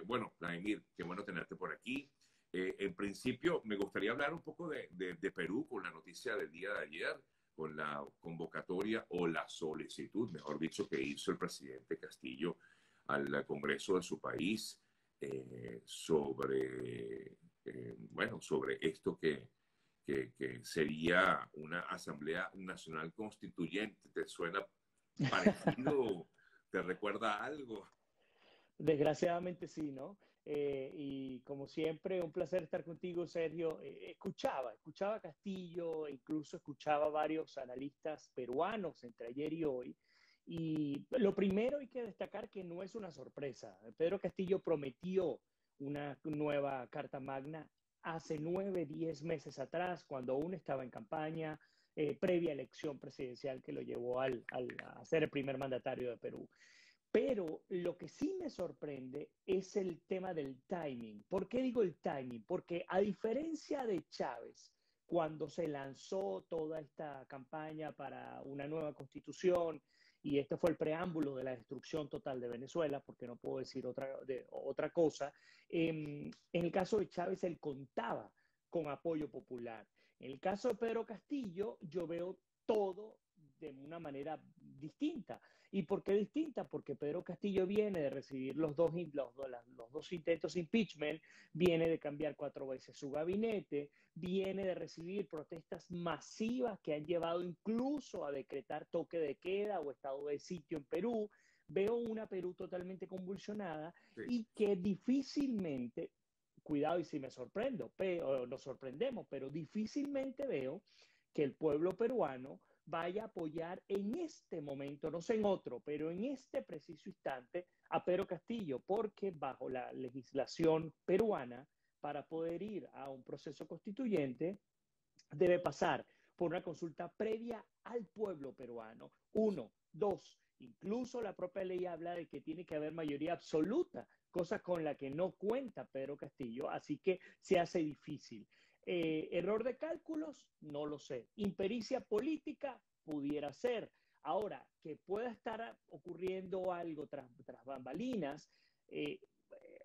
bueno, Vladimir, qué bueno tenerte por aquí. Eh, en principio, me gustaría hablar un poco de, de, Perú con la noticia del día de ayer, con la convocatoria o la solicitud, mejor dicho, que hizo el presidente Castillo al Congreso de su país eh, sobre, eh, bueno, sobre esto que, que, que, sería una Asamblea Nacional Constituyente. ¿Te suena parecido? ¿Te recuerda algo? Desgraciadamente sí, ¿no? Eh, y como siempre, un placer estar contigo, Sergio. Eh, escuchaba, escuchaba a Castillo, incluso escuchaba a varios analistas peruanos entre ayer y hoy. Y lo primero hay que destacar que no es una sorpresa. Pedro Castillo prometió una nueva Carta Magna hace nueve, diez meses atrás, cuando aún estaba en campaña, eh, previa elección presidencial que lo llevó al, al, a ser el primer mandatario de Perú. Pero lo que sí me sorprende es el tema del timing. ¿Por qué digo el timing? Porque a diferencia de Chávez, cuando se lanzó toda esta campaña para una nueva constitución, y este fue el preámbulo de la destrucción total de Venezuela, porque no puedo decir otra, de, otra cosa, em, en el caso de Chávez él contaba con apoyo popular. En el caso de Pedro Castillo, yo veo todo de una manera distinta. ¿Y por qué distinta? Porque Pedro Castillo viene de recibir los dos, los, los dos intentos de impeachment, viene de cambiar cuatro veces su gabinete, viene de recibir protestas masivas que han llevado incluso a decretar toque de queda o estado de sitio en Perú. Veo una Perú totalmente convulsionada y que difícilmente, cuidado y si me sorprendo, pero, nos sorprendemos, pero difícilmente veo que el pueblo peruano vaya a apoyar en este momento, no sé en otro, pero en este preciso instante a Pedro Castillo, porque bajo la legislación peruana, para poder ir a un proceso constituyente, debe pasar por una consulta previa al pueblo peruano. Uno, dos, incluso la propia ley habla de que tiene que haber mayoría absoluta, cosa con la que no cuenta Pedro Castillo, así que se hace difícil. Eh, error de cálculos, no lo sé. Impericia política, pudiera ser. Ahora, que pueda estar ocurriendo algo tras, bambalinas, eh,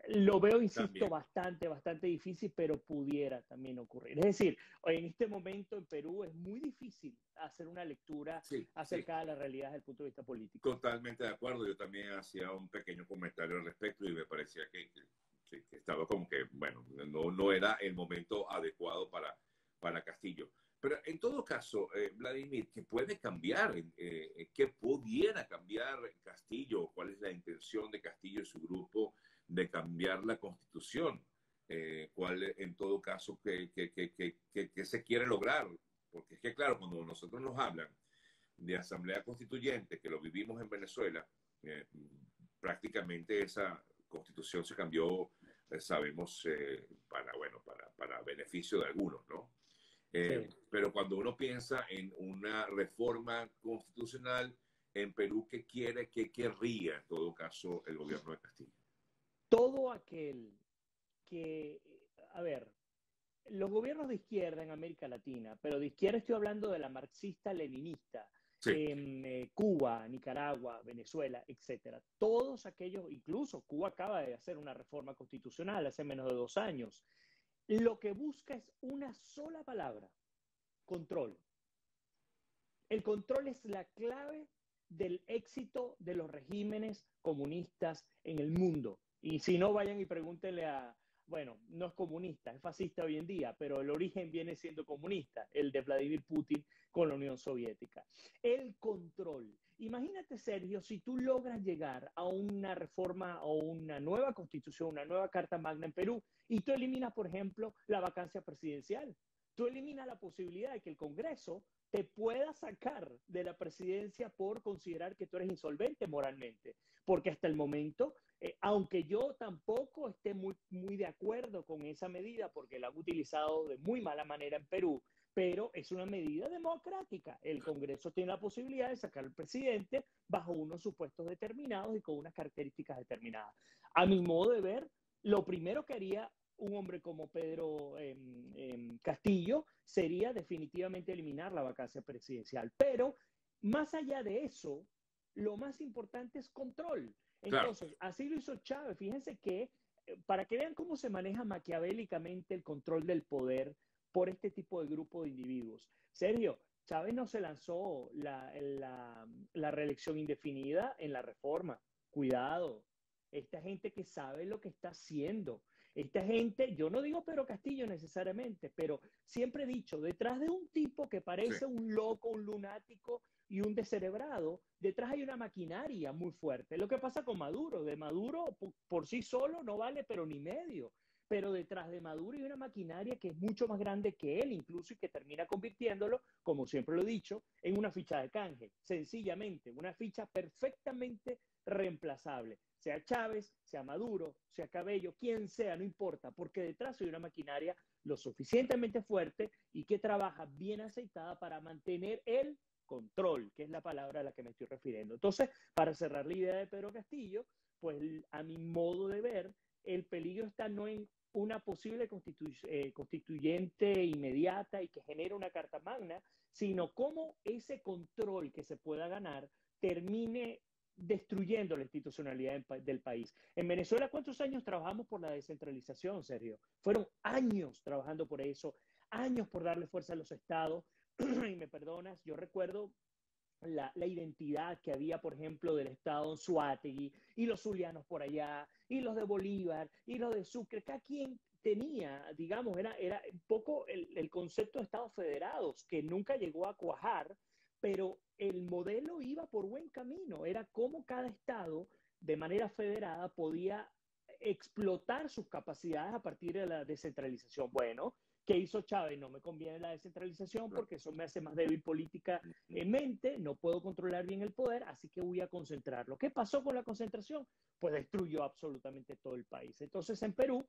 lo veo, insisto, bastante, bastante difícil, pero pudiera también ocurrir. Es decir, en este momento en Perú es muy difícil hacer una lectura acerca de la realidad desde el punto de vista político. Totalmente de acuerdo. Yo también hacía un pequeño comentario al respecto y me parecía que, que, estaba como que, bueno, no, no era el momento adecuado para, para Castillo. Pero en todo caso, eh, Vladimir, ¿qué puede cambiar? Eh, eh, ¿Qué pudiera cambiar Castillo? ¿Cuál es la intención de Castillo y su grupo de cambiar la constitución? ¿Cuál, en todo caso, qué, qué, se quiere lograr? Porque es que, claro, cuando nosotros nos hablan de asamblea constituyente, que lo vivimos en Venezuela, prácticamente esa constitución se cambió, eh, sabemos, eh, para, bueno, para, para, beneficio de algunos, ¿no? Eh, pero cuando uno piensa en una reforma constitucional en Perú, ¿qué quiere, qué querría en todo caso el gobierno de Castilla? Todo aquel que, a ver, los gobiernos de izquierda en América Latina, pero de izquierda estoy hablando de la marxista-leninista, eh, Cuba, Nicaragua, Venezuela, etcétera. Todos aquellos, incluso Cuba acaba de hacer una reforma constitucional hace menos de dos años. Lo que busca es una sola palabra, control. El control es la clave del éxito de los regímenes comunistas en el mundo. Y si no, vayan y pregúntenle a, bueno, no es comunista, es fascista hoy en día, pero el origen viene siendo comunista, el de Vladimir Putin con la Unión Soviética. El control. Imagínate, Sergio, si tú logras llegar a una reforma o una nueva constitución, una nueva Carta Magna en Perú, y tú eliminas, por ejemplo, la vacancia presidencial. Tú eliminas la posibilidad de que el Congreso te pueda sacar de la presidencia por considerar que tú eres insolvente moralmente, porque hasta el momento, eh, aunque yo tampoco esté muy, muy de acuerdo con esa medida, porque la han utilizado de muy mala manera en Perú, pero es una medida democrática. El Congreso tiene la posibilidad de sacar al presidente bajo unos supuestos determinados y con unas características determinadas. A mi modo de ver, lo primero que haría un hombre como Pedro em, em, Castillo sería definitivamente eliminar la vacancia presidencial. Pero más allá de eso, lo más importante es control. Entonces, así lo hizo Chávez. Fíjense que para que vean cómo se maneja maquiavélicamente el control del poder por este tipo de grupo de individuos. Sergio, Chávez no se lanzó la, la, reelección indefinida en la reforma. Cuidado, esta gente que sabe lo que está haciendo. Esta gente, yo no digo Pedro Castillo necesariamente, pero siempre he dicho, detrás de un tipo que parece un loco, un lunático y un descerebrado, detrás hay una maquinaria muy fuerte. Lo que pasa con Maduro, de Maduro por sí solo no vale, pero ni medio pero detrás de Maduro hay una maquinaria que es mucho más grande que él, incluso y que termina convirtiéndolo, como siempre lo he dicho, en una ficha de canje. Sencillamente, una ficha perfectamente reemplazable. Sea Chávez, sea Maduro, sea Cabello, quien sea, no importa, porque detrás hay una maquinaria lo suficientemente fuerte y que trabaja bien aceitada para mantener el control, que es la palabra a la que me estoy refiriendo. Entonces, para cerrar la idea de Pedro Castillo, pues a mi modo de ver, el peligro está no en una posible eh, constituyente inmediata y que genere una carta magna, sino cómo ese control que se pueda ganar termine destruyendo la institucionalidad del país. En Venezuela, ¿cuántos años trabajamos por la descentralización, Sergio? Fueron años trabajando por eso, años por darle fuerza a los estados. y me perdonas, yo recuerdo la, identidad que había, por ejemplo, del Estado en Suátegui, y los zulianos por allá, y los de Bolívar, y los de Sucre, cada quien tenía, digamos, era, era un poco el, el concepto de Estados federados, que nunca llegó a cuajar, pero el modelo iba por buen camino, era como cada Estado, de manera federada, podía explotar sus capacidades a partir de la descentralización. Bueno, ¿Qué hizo Chávez? No me conviene la descentralización porque eso me hace más débil política en mente, no puedo controlar bien el poder, así que voy a concentrarlo. ¿Qué pasó con la concentración? Pues destruyó absolutamente todo el país. Entonces, en Perú,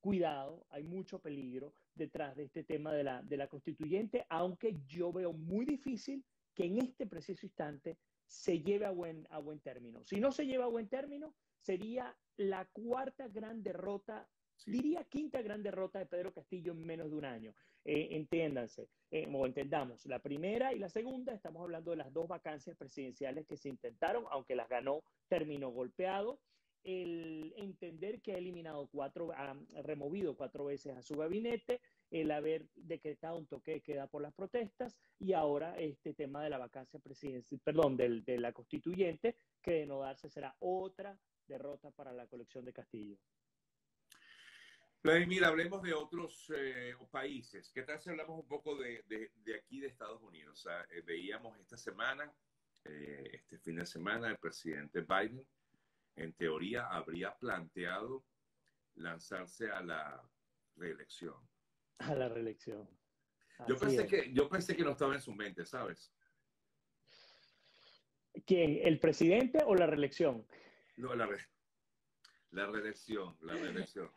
cuidado, hay mucho peligro detrás de este tema de la, de la constituyente, aunque yo veo muy difícil que en este preciso instante se lleve a buen, a buen término. Si no se lleva a buen término, sería la cuarta gran derrota Diría quinta gran derrota de Pedro Castillo en menos de un año. Eh, entiéndanse, eh, o entendamos, la primera y la segunda, estamos hablando de las dos vacancias presidenciales que se intentaron, aunque las ganó, terminó golpeado. El entender que ha eliminado cuatro, ha removido cuatro veces a su gabinete, el haber decretado un toque de queda por las protestas y ahora este tema de la vacancia presidencial, perdón, de la constituyente, que de no darse será otra derrota para la colección de Castillo. Vladimir, hablemos de otros eh, países. ¿Qué tal si hablamos un poco de, de, aquí de Estados Unidos? Eh, veíamos esta semana, eh, este fin de semana, el presidente Biden, en teoría, habría planteado lanzarse a la reelección. A la reelección. Yo pensé, que, yo pensé que no estaba en su mente, ¿sabes? ¿Quién? ¿El presidente o la reelección? No, la, la reelección, la reelección.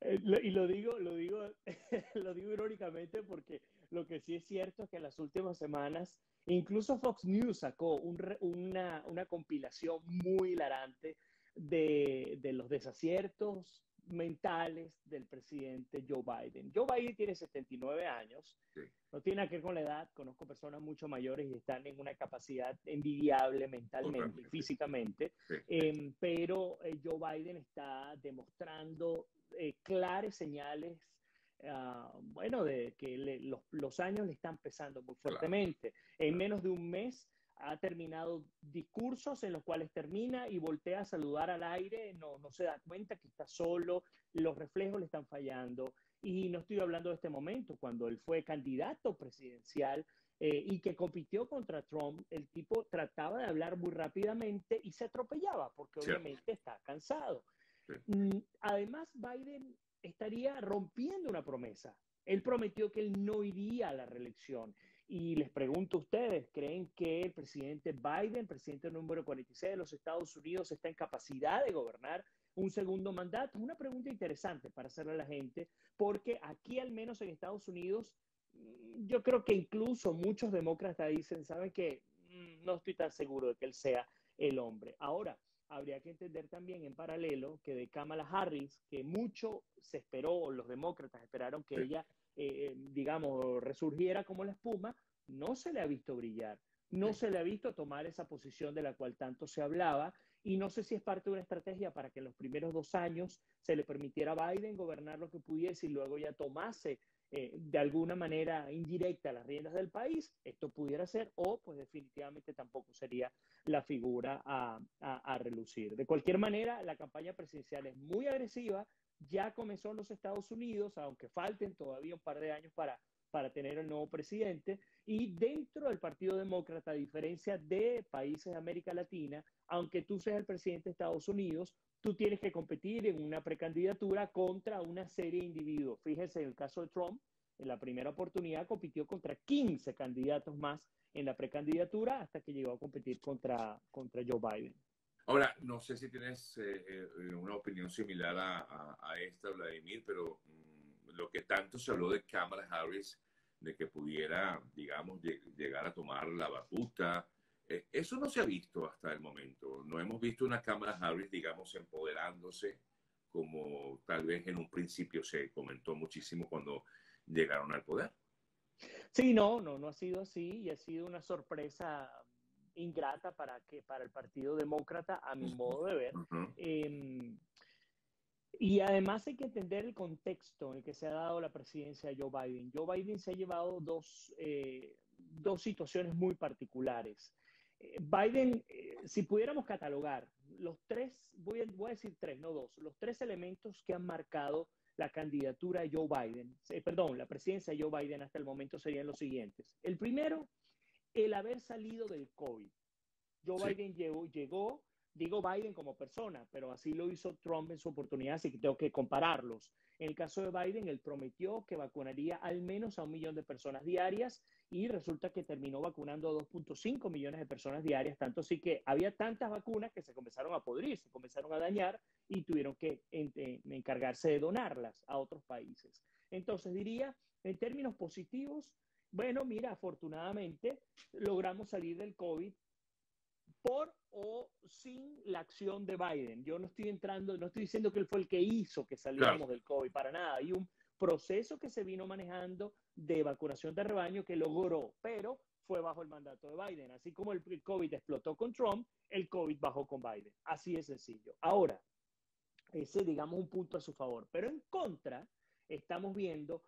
Eh, y lo digo, lo digo, lo digo irónicamente porque lo que sí es cierto es que en las últimas semanas, incluso Fox News sacó una, una, compilación muy hilarante de, de, los desaciertos mentales del presidente Joe Biden. Joe Biden tiene 79 años, no tiene que ver con la edad, conozco personas mucho mayores y están en una capacidad envidiable mentalmente y físicamente, em, pero eh, Joe Biden está demostrando eh, claras señales, ah, bueno, de que los, los, años le están pesando muy fuertemente. En menos de un mes ha terminado discursos en los cuales termina y voltea a saludar al aire, no, no se da cuenta que está solo, los reflejos le están fallando. Y no estoy hablando de este momento, cuando él fue candidato presidencial eh, y que compitió contra Trump, el tipo trataba de hablar muy rápidamente y se atropellaba porque obviamente está cansado. Mm, además, Biden estaría rompiendo una promesa. Él prometió que él no iría a la reelección. Y les pregunto a ustedes, ¿creen que el presidente Biden, presidente número 46 de los Estados Unidos, está en capacidad de gobernar un segundo mandato? Es una pregunta interesante para hacerle a la gente, porque aquí al menos en Estados Unidos, mm, yo creo que incluso muchos demócratas dicen, ¿saben qué? Mm, no estoy tan seguro de que él sea el hombre. Ahora, habría que entender también en paralelo que de Kamala Harris, que mucho se esperó, los demócratas esperaron que ella, eh, digamos, resurgiera como la espuma, no se le ha visto brillar, no se le ha visto tomar esa posición de la cual tanto se hablaba y no sé si es parte de una estrategia para que en los primeros dos años se le permitiera a Biden gobernar lo que pudiese y luego ya tomase eh, de alguna manera indirecta las riendas del país, esto pudiera ser, o pues definitivamente tampoco sería la figura a, a, relucir. De cualquier manera, la campaña presidencial es muy agresiva, ya comenzó en los Estados Unidos, aunque falten todavía un par de años para, para tener el nuevo presidente, y dentro del Partido Demócrata, a diferencia de países de América Latina, aunque tú seas el presidente de Estados Unidos, tú tienes que competir en una precandidatura contra una serie de individuos. Fíjense, en el caso de Trump, en la primera oportunidad compitió contra 15 candidatos más en la precandidatura hasta que llegó a competir contra, contra Joe Biden. Ahora, no sé si tienes eh, eh, una opinión similar a, esta, Vladimir, pero mm, lo que tanto se habló de Kamala Harris, de que pudiera, digamos, llegar a tomar la batuta, eh, eso no se ha visto hasta el momento. No hemos visto una Cámara Harris, digamos, empoderándose como tal vez en un principio se comentó muchísimo cuando llegaron al poder. Sí, no, no, no ha sido así y ha sido una sorpresa ingrata para que para el Partido Demócrata, a mi modo de ver. Em, y además hay que entender el contexto en el que se ha dado la presidencia de Joe Biden. Joe Biden se ha llevado dos, eh, dos situaciones muy particulares. Biden, eh, si pudiéramos catalogar los tres, voy a, voy a, decir tres, no dos, los tres elementos que han marcado la candidatura de Joe Biden, eh, perdón, la presidencia de Joe Biden hasta el momento serían los siguientes. El primero, el haber salido del COVID. Joe Biden llegó, llegó, digo Biden como persona, pero así lo hizo Trump en su oportunidad, así que tengo que compararlos. En el caso de Biden, él prometió que vacunaría al menos a un millón de personas diarias y resulta que terminó vacunando a 2.5 millones de personas diarias, tanto así que había tantas vacunas que se comenzaron a podrir, se comenzaron a dañar y tuvieron que encargarse de donarlas a otros países. Entonces diría, en términos positivos, bueno, mira, afortunadamente logramos salir del COVID por o sin la acción de Biden. Yo no estoy entrando, no estoy diciendo que él fue el que hizo que saliéramos del COVID, para nada. Hay un proceso que se vino manejando de vacunación de rebaño que logró, pero fue bajo el mandato de Biden. Así como el COVID explotó con Trump, el COVID bajó con Biden. Así es sencillo. Ahora, ese digamos un punto a su favor, pero en contra estamos viendo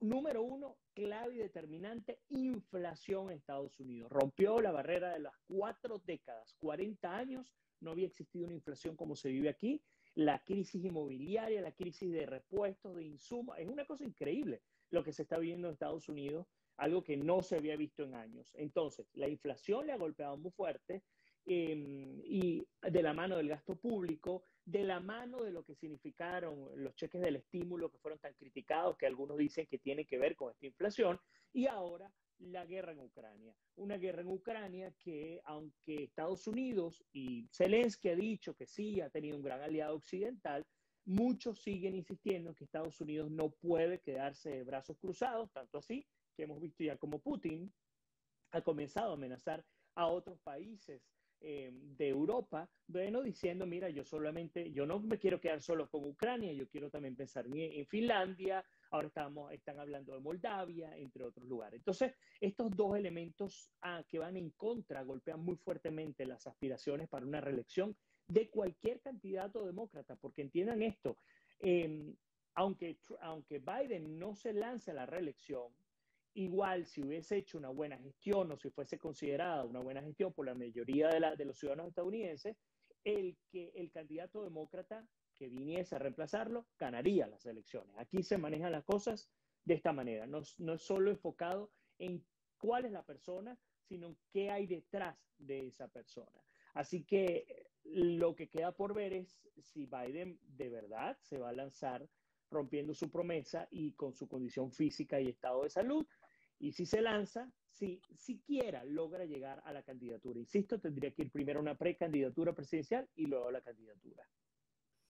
Número uno, clave y determinante, inflación en Estados Unidos. Rompió la barrera de las cuatro décadas, 40 años, no había existido una inflación como se vive aquí. La crisis inmobiliaria, la crisis de repuestos, de insumos, es una cosa increíble lo que se está viviendo en Estados Unidos, algo que no se había visto en años. Entonces, la inflación le ha golpeado muy fuerte em, y de la mano del gasto público, de la mano de lo que significaron los cheques del estímulo que fueron tan criticados, que algunos dicen que tiene que ver con esta inflación, y ahora la guerra en Ucrania. Una guerra en Ucrania que, aunque Estados Unidos y Zelensky ha dicho que sí, ha tenido un gran aliado occidental, muchos siguen insistiendo que Estados Unidos no puede quedarse de brazos cruzados, tanto así que hemos visto ya como Putin ha comenzado a amenazar a otros países eh, de Europa, bueno, diciendo, mira, yo solamente, yo no me quiero quedar solo con Ucrania, yo quiero también pensar en, Finlandia, ahora estamos, están hablando de Moldavia, entre otros lugares. Entonces, estos dos elementos ah, que van en contra golpean muy fuertemente las aspiraciones para una reelección de cualquier candidato demócrata, porque entiendan esto, em, aunque, aunque Biden no se lance a la reelección, igual si hubiese hecho una buena gestión o si fuese considerada una buena gestión por la mayoría de, de los ciudadanos estadounidenses, el que el candidato demócrata que viniese a reemplazarlo ganaría las elecciones. Aquí se manejan las cosas de esta manera, no, no es solo enfocado en cuál es la persona, sino qué hay detrás de esa persona. Así que lo que queda por ver es si Biden de verdad se va a lanzar rompiendo su promesa y con su condición física y estado de salud, y si se lanza, si siquiera logra llegar a la candidatura. Insisto, tendría que ir primero a una precandidatura presidencial y luego a la candidatura.